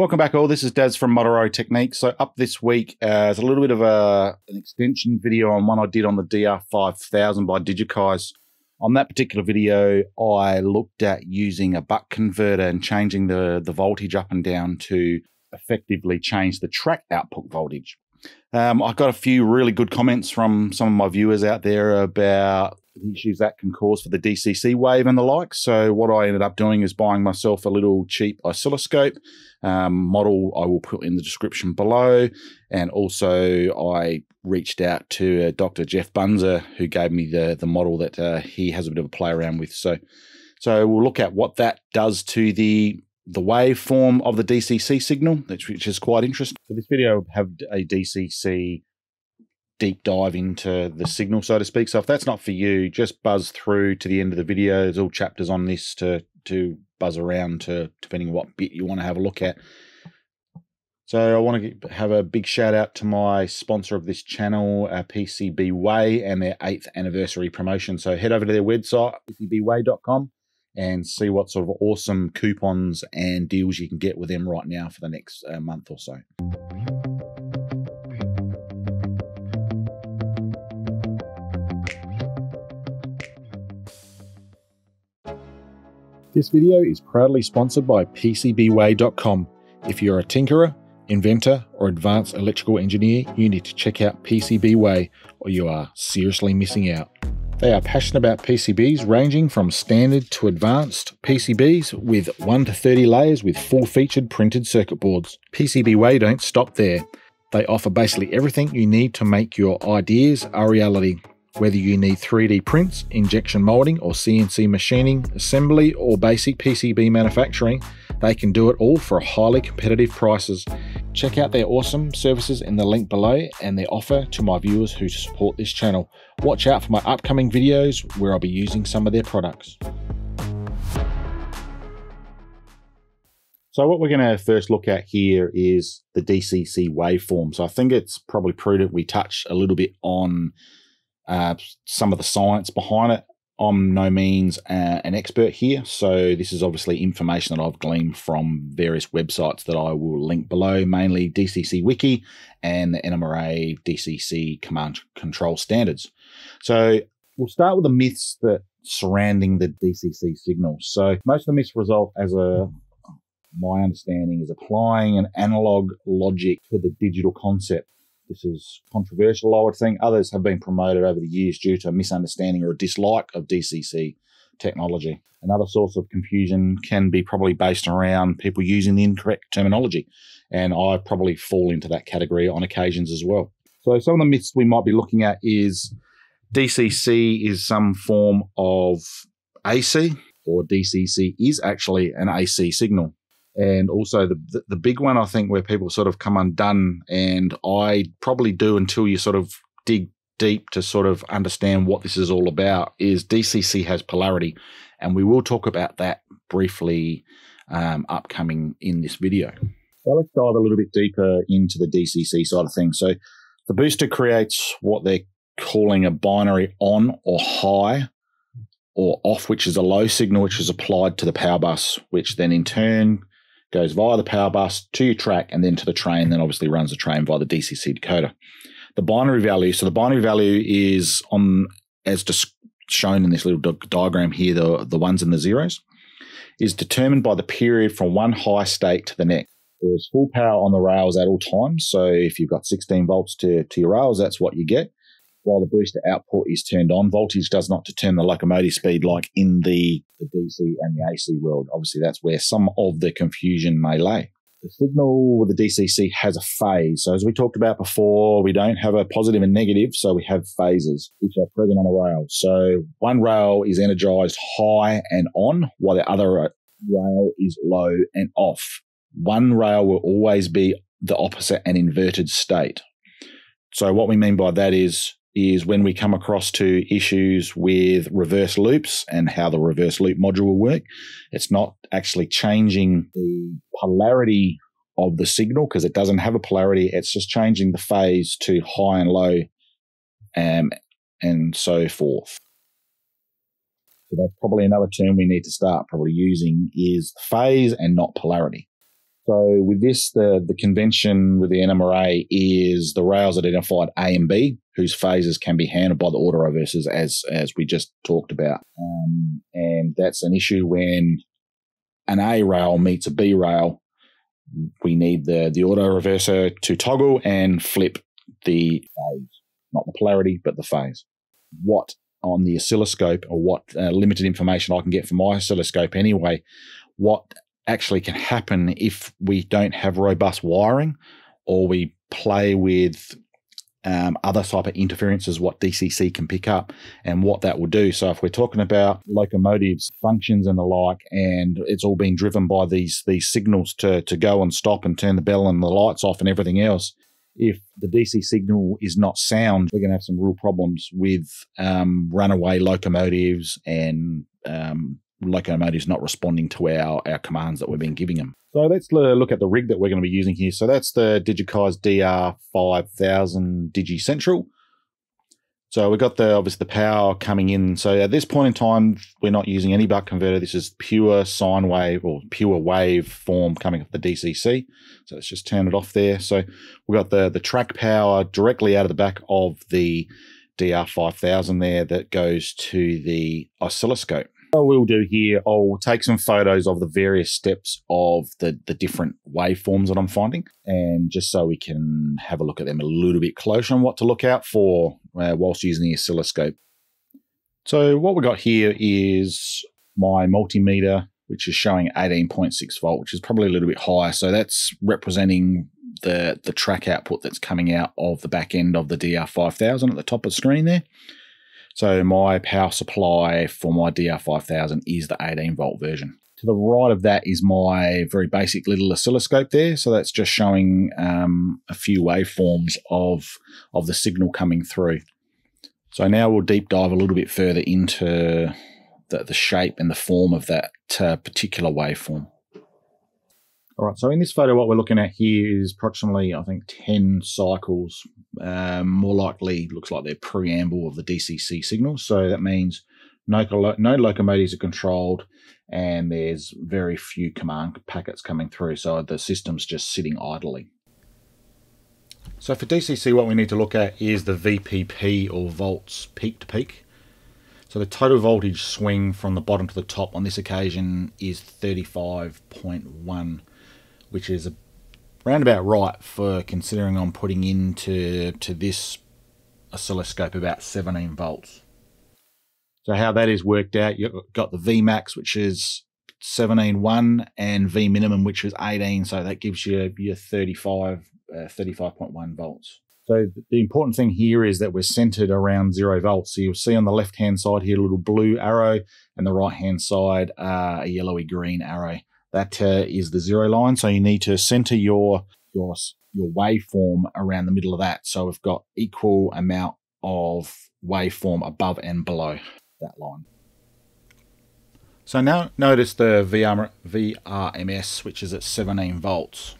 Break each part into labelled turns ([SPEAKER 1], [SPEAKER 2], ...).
[SPEAKER 1] Welcome back, all. This is Daz from Model Railroad Techniques. So, up this week uh, is a little bit of a, an extension video on one I did on the DR5000 by Digikeijs. On that particular video, I looked at using a buck converter and changing the, the voltage up and down to effectively change the track output voltage. Um, I got a few really good comments from some of my viewers out there about the issues that can cause for the DCC wave and the like. So what I ended up doing is buying myself a little cheap oscilloscope um, model. I will put in the description below, and also I reached out to uh, Dr. Geoff Bunza, who gave me the the model that uh, he has a bit of a play around with. So so we'll look at what that does to the the waveform of the DCC signal, which, which is quite interesting. So this video have a DCC deep dive into the signal, so to speak. So if that's not for you, just buzz through to the end of the video. There's all chapters on this to to buzz around to depending on what bit you want to have a look at. So I want to have a big shout out to my sponsor of this channel, uh, PCB Way, and their eighth anniversary promotion. So head over to their website, pcbway.com, and see what sort of awesome coupons and deals you can get with them right now for the next uh, month or so. This video is proudly sponsored by PCBWay.com. If you're a tinkerer, inventor, or advanced electrical engineer, you need to check out PCBWay or you are seriously missing out. They are passionate about PCBs ranging from standard to advanced PCBs with 1 to 30 layers with full featured printed circuit boards. PCBWay don't stop there. They offer basically everything you need to make your ideas a reality. Whether you need 3D prints, injection molding, or CNC machining, assembly, or basic PCB manufacturing, they can do it all for highly competitive prices. Check out their awesome services in the link below and their offer to my viewers who support this channel. Watch out for my upcoming videos where I'll be using some of their products. So what we're going to first look at here is the DCC waveform. So I think it's probably prudent we touch a little bit on uh, some of the science behind it. I'm no means uh, an expert here, so this is obviously information that I've gleaned from various websites that I will link below, mainly DCC Wiki and the NMRA DCC Command Control Standards. So we'll start with the myths that surrounding the DCC signal. So most of the myths result as a my understanding is applying an analog logic to the digital concept. This is controversial, I would think. Others have been promoted over the years due to a misunderstanding or a dislike of DCC technology. Another source of confusion can be probably based around people using the incorrect terminology. And I probably fall into that category on occasions as well. So, some of the myths we might be looking at is DCC is some form of AC, or DCC is actually an AC signal and also the, the, big one I think where people sort of come undone, and I probably do until you sort of dig deep to sort of understand what this is all about is DCC has polarity, and we will talk about that briefly um, upcoming in this video. So let's dive a little bit deeper into the DCC side of things. So the booster creates what they're calling a binary on or high or off, which is a low signal, which is applied to the power bus, which then in turn goes via the power bus to your track and then to the train, then obviously runs the train via the DCC decoder. The binary value, so the binary value is on, as just shown in this little diagram here, the, the ones and the zeros, is determined by the period from one high state to the next. There's full power on the rails at all times. So if you've got 16 volts to, to your rails, that's what you get while the booster output is turned on. Voltage does not determine the locomotive speed like in the, the DC and the AC world. Obviously, that's where some of the confusion may lay. The signal with the DCC has a phase. So as we talked about before, we don't have a positive and negative. So we have phases which are present on a rail. So one rail is energized high and on while the other rail is low and off. One rail will always be the opposite and inverted state. So what we mean by that is is when we come across to issues with reverse loops and how the reverse loop module will work. It's not actually changing the polarity of the signal because it doesn't have a polarity. It's just changing the phase to high and low um, and so forth. So that's probably another term we need to start probably using is phase and not polarity. So with this, the, the convention with the NMRA is the rails identified A and B, whose phases can be handled by the auto reversers, as as we just talked about. Um, and that's an issue when an A rail meets a B rail. We need the the auto reverser to toggle and flip the phase, not the polarity, but the phase. What on the oscilloscope, or what uh, limited information I can get from my oscilloscope anyway, what actually can happen if we don't have robust wiring or we play with um, other type of interferences, what DCC can pick up and what that will do. So if we're talking about locomotives, functions and the like, and it's all being driven by these these signals to to go and stop and turn the bell and the lights off and everything else, if the DC signal is not sound, we're going to have some real problems with um, runaway locomotives and um, locomotives not responding to our, our commands that we've been giving them. So let's look at the rig that we're going to be using here. So that's the Digikeijs DR5000 Digi Central. So we've got the obviously the power coming in. So at this point in time, we're not using any buck converter. This is pure sine wave or pure wave form coming off the DCC. So let's just turn it off there. So we've got the, the track power directly out of the back of the DR5000 there that goes to the oscilloscope. What we'll do here, I'll take some photos of the various steps of the, the different waveforms that I'm finding, and just so we can have a look at them a little bit closer and what to look out for uh, whilst using the oscilloscope. So what we got here is my multimeter, which is showing 18.6 volt, which is probably a little bit higher. So that's representing the, the track output that's coming out of the back end of the DR5000 at the top of the screen there. So my power supply for my DR5000 is the 18 volt version. To the right of that is my very basic little oscilloscope there. So that's just showing um, a few waveforms of, of the signal coming through. So now we'll deep dive a little bit further into the, the shape and the form of that uh, particular waveform. All right, so in this photo, what we're looking at here is approximately, I think, 10 cycles. Um, more likely, looks like they're preamble of the DCC signal. So that means no, no locomotives are controlled and there's very few command packets coming through. So the system's just sitting idly. So for DCC, what we need to look at is the VPP or volts peak to peak. So the total voltage swing from the bottom to the top on this occasion is 35.1 which is a roundabout right for considering I'm putting into to this oscilloscope about 17 volts. So how that is worked out, you've got the Vmax, which is 17.1, and V minimum, which is 18. So that gives you your 35, uh, 35.1 volts. So the important thing here is that we're centered around zero volts. So you'll see on the left hand side here a little blue arrow, and the right hand side uh, a yellowy green arrow that uh, is the zero line. So you need to center your your your waveform around the middle of that. So we've got equal amount of waveform above and below that line. So now notice the VR, VRMS, which is at 17 volts,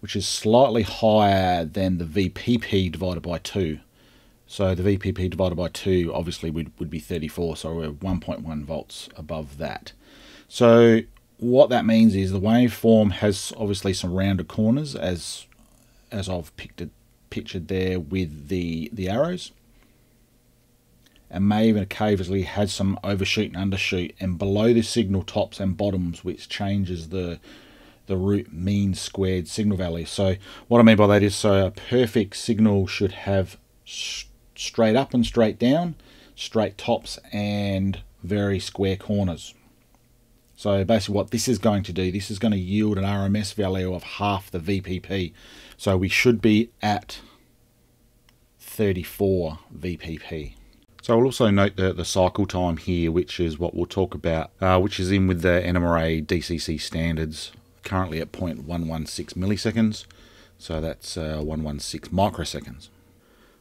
[SPEAKER 1] which is slightly higher than the VPP divided by 2. So the VPP divided by 2 obviously would, would be 34, so we're 1.1 volts above that. So what that means is the waveform has obviously some rounded corners as as I've pictured pictured there with the the arrows. And may even occasionally has some overshoot and undershoot. And below the signal tops and bottoms which changes the the root mean squared signal value. So what I mean by that is so a perfect signal should have straight up and straight down straight tops and very square corners so basically what this is going to do, this is going to yield an RMS value of half the VPP. So we should be at 34 VPP. So I'll also note the, the cycle time here, which is what we'll talk about, uh, which is in with the NMRA DCC standards, currently at 0.116 milliseconds. So that's uh, 116 microseconds.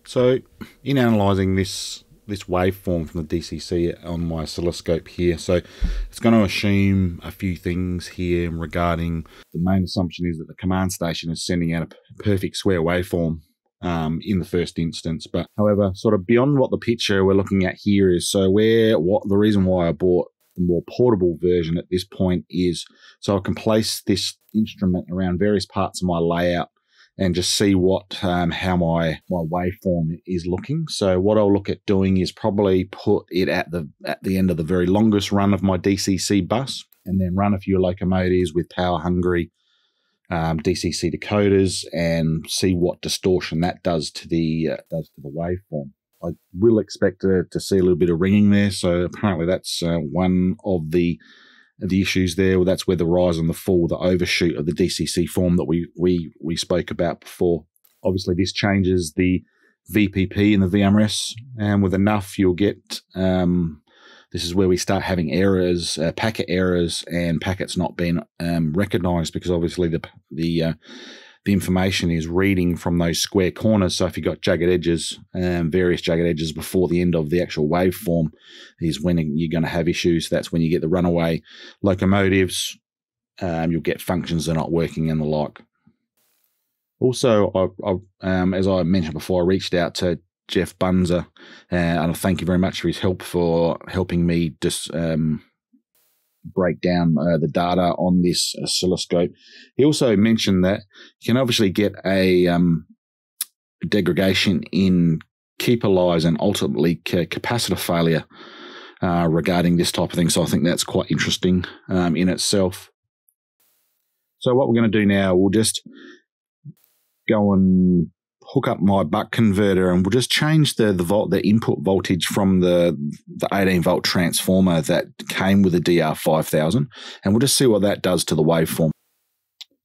[SPEAKER 1] So in analysing this this waveform from the DCC on my oscilloscope here. So it's going to assume a few things here regarding the main assumption is that the command station is sending out a perfect square waveform um, in the first instance. But however, sort of beyond what the picture we're looking at here is, so where what the reason why I bought the more portable version at this point is so I can place this instrument around various parts of my layout and just see what um, how my my waveform is looking. So what I'll look at doing is probably put it at the at the end of the very longest run of my DCC bus, and then run a few locomotives with power hungry um, DCC decoders and see what distortion that does to the uh, does to the waveform. I will expect to, to, see a little bit of ringing there. So apparently that's uh, one of the the issues there. Well, that's where the rise and the fall, the overshoot of the DCC form that we we we spoke about before. Obviously, this changes the VPP and the VMRS, and with enough, you'll get. Um, this is where we start having errors, uh, packet errors, and packets not being um, recognized because obviously the the uh, the information is reading from those square corners. So if you've got jagged edges, um, various jagged edges before the end of the actual waveform, is when you're going to have issues. That's when you get the runaway locomotives. Um, you'll get functions that are not working and the like. Also, I, I, um, as I mentioned before, I reached out to Geoff Bunza, uh, and I thank you very much for his help for helping me just um, break down uh, the data on this oscilloscope. He also mentioned that you can obviously get a um, degradation in keep alives and ultimately capacitor failure uh, regarding this type of thing. So I think that's quite interesting um, in itself. So what we're going to do now, we'll just go and hook up my buck converter and we'll just change the the volt the input voltage from the the 18 volt transformer that came with the DR5000 and we'll just see what that does to the waveform.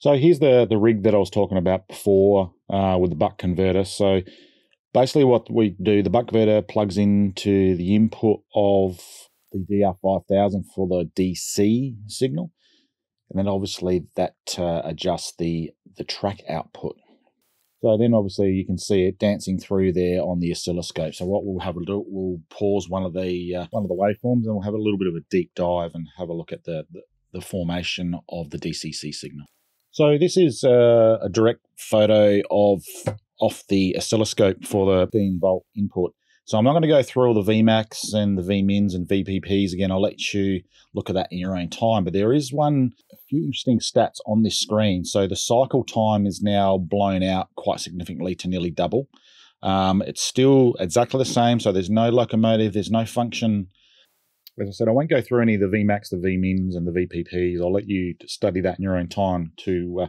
[SPEAKER 1] So here's the the rig that I was talking about before uh, with the buck converter. So basically what we do, the buck converter plugs into the input of the DR5000 for the DC signal. And then obviously that uh, adjusts the the track output. So then obviously you can see it dancing through there on the oscilloscope. So what we'll have a do, we'll pause one of the uh, one of the waveforms and we'll have a little bit of a deep dive and have a look at the, the, the formation of the DCC signal. So this is uh, a direct photo of off the oscilloscope for the 15 volt input. So I'm not going to go through all the VMAX and the VMINs and VPPs again. I'll let you look at that in your own time. But there is one, few interesting stats on this screen. So the cycle time is now blown out quite significantly to nearly double. Um, it's still exactly the same. So there's no locomotive, there's no function. As I said, I won't go through any of the VMAX, the VMINs, and the VPPs. I'll let you study that in your own time to uh,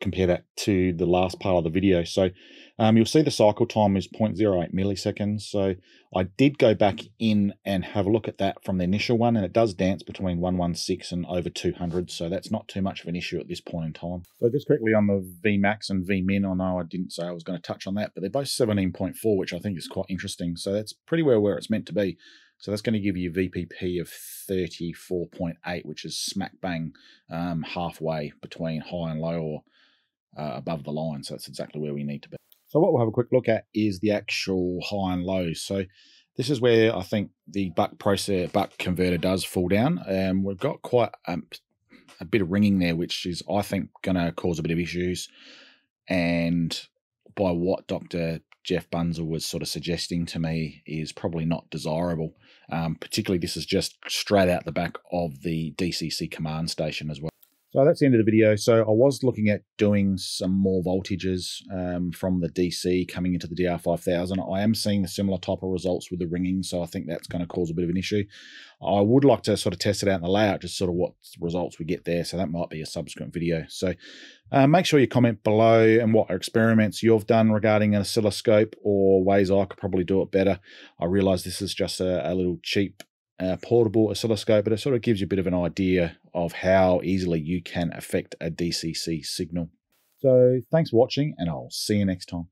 [SPEAKER 1] compare that to the last part of the video. So um, you'll see the cycle time is 0.08 milliseconds. So I did go back in and have a look at that from the initial one, and it does dance between 116 and over 200. So that's not too much of an issue at this point in time. So just quickly on the VMAX and VMIN, I know I didn't say I was going to touch on that, but they're both 17.4, which I think is quite interesting. So that's pretty well where it's meant to be. So that's going to give you a VPP of 34.8, which is smack bang um, halfway between high and low or uh, above the line. So that's exactly where we need to be. So what we'll have a quick look at is the actual high and lows. So this is where I think the buck processor, buck converter does fall down. And um, we've got quite um, a bit of ringing there, which is, I think, going to cause a bit of issues. And by what Dr. Geoff Bunza was sort of suggesting to me is probably not desirable. Um, particularly, this is just straight out the back of the DCC command station as well. So that's the end of the video. So I was looking at doing some more voltages um, from the DC coming into the DR5000. I am seeing the similar type of results with the ringing, so I think that's going to cause a bit of an issue. I would like to sort of test it out in the layout, just sort of what results we get there. So that might be a subsequent video. So uh, make sure you comment below and what experiments you've done regarding an oscilloscope or ways I could probably do it better. I realize this is just a, a little cheap uh, portable oscilloscope, but it sort of gives you a bit of an idea of how easily you can affect a DCC signal. So thanks for watching, and I'll see you next time.